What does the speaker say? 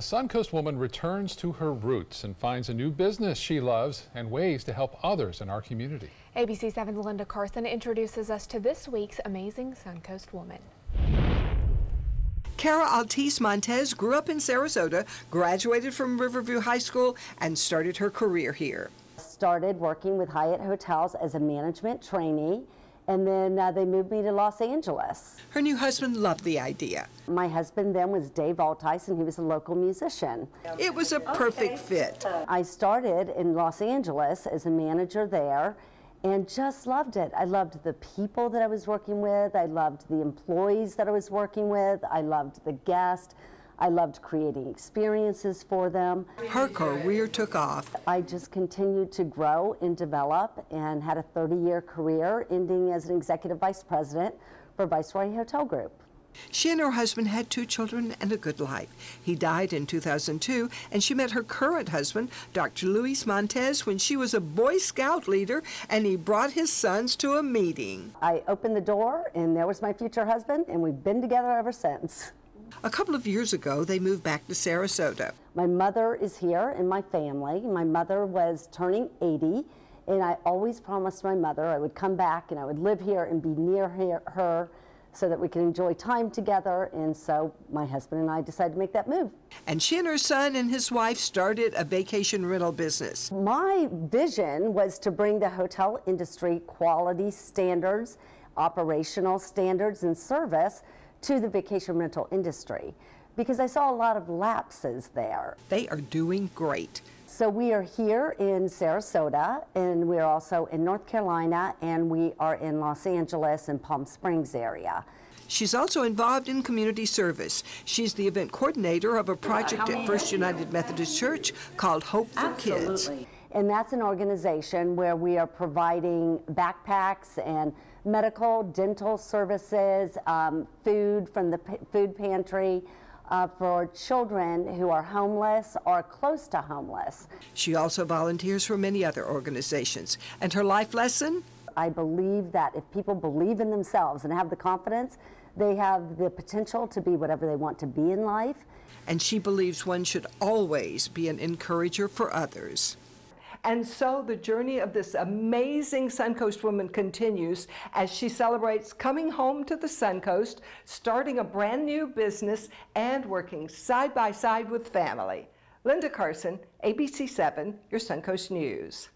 A Suncoast woman returns to her roots and finds a new business she loves and ways to help others in our community. ABC 7's Linda Carson introduces us to this week's amazing Suncoast woman. Kara Altize Montes grew up in Sarasota, graduated from Riverview High School, and started her career here. Started working with Hyatt Hotels as a management trainee and then uh, they moved me to Los Angeles. Her new husband loved the idea. My husband then was Dave Altize, and he was a local musician. It was a perfect okay. fit. I started in Los Angeles as a manager there and just loved it. I loved the people that I was working with. I loved the employees that I was working with. I loved the guests. I loved creating experiences for them. Her career took off. I just continued to grow and develop and had a 30 year career ending as an executive vice president for Viceroy Hotel Group. She and her husband had two children and a good life. He died in 2002, and she met her current husband, Dr. Luis Montes, when she was a Boy Scout leader, and he brought his sons to a meeting. I opened the door, and there was my future husband, and we've been together ever since. A couple of years ago, they moved back to Sarasota. My mother is here in my family. My mother was turning 80, and I always promised my mother I would come back and I would live here and be near her so that we could enjoy time together. And so my husband and I decided to make that move. And she and her son and his wife started a vacation rental business. My vision was to bring the hotel industry quality standards, operational standards, and service to the vacation rental industry because I saw a lot of lapses there. They are doing great. So we are here in Sarasota and we're also in North Carolina and we are in Los Angeles and Palm Springs area. She's also involved in community service. She's the event coordinator of a project at First United Methodist Church called Hope for Absolutely. Kids. And that's an organization where we are providing backpacks and medical, dental services, um, food from the food pantry. Uh, for children who are homeless or close to homeless. She also volunteers for many other organizations. And her life lesson? I believe that if people believe in themselves and have the confidence, they have the potential to be whatever they want to be in life. And she believes one should always be an encourager for others. And so the journey of this amazing Suncoast woman continues as she celebrates coming home to the Suncoast, starting a brand new business, and working side by side with family. Linda Carson, ABC 7, your Suncoast News.